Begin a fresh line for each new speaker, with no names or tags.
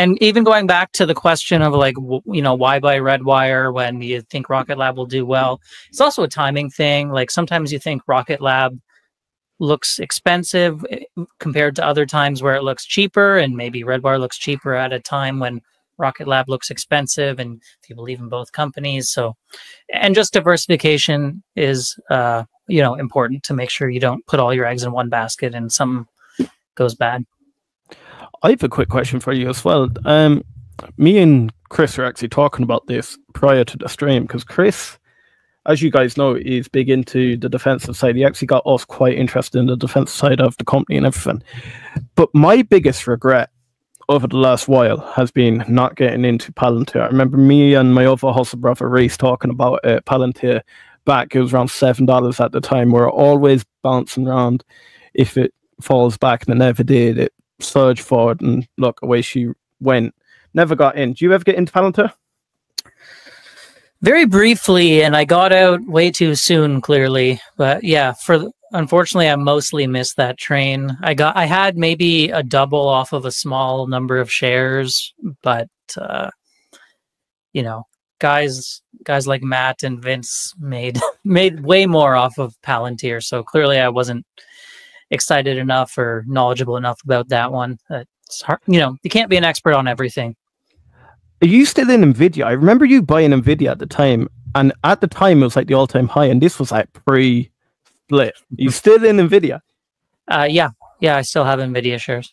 and even going back to the question of like you know why buy redwire when you think rocket lab will do well it's also a timing thing. Like sometimes you think rocket lab looks expensive eh, compared to other times where it looks cheaper and maybe redwire looks cheaper at a time when rocket lab looks expensive and if you believe in both companies. So and just diversification is uh you know important to make sure you don't put all your eggs in one basket and some goes bad
I have a quick question for you as well. Um, me and Chris are actually talking about this prior to the stream because Chris, as you guys know, is big into the defensive side. He actually got us quite interested in the defensive side of the company and everything. But my biggest regret over the last while has been not getting into Palantir. I remember me and my other hustle brother Reese talking about uh, Palantir back. It was around seven dollars at the time. We are always bouncing around. If it falls back, and it never did. It surge forward and look away she went. Never got in. Do you ever get into Palantir?
Very briefly, and I got out way too soon. Clearly, but yeah, for unfortunately, I mostly missed that train. I got, I had maybe a double off of a small number of shares, but uh, you know, guys, guys like Matt and Vince made made way more off of Palantir. So clearly, I wasn't excited enough or knowledgeable enough about that one. It's hard, you know, you can't be an expert on everything.
Are you still in Nvidia? I remember you buying Nvidia at the time, and at the time it was like the all-time high, and this was like pre-split. you still in Nvidia?
Uh, yeah, yeah, I still have Nvidia shares.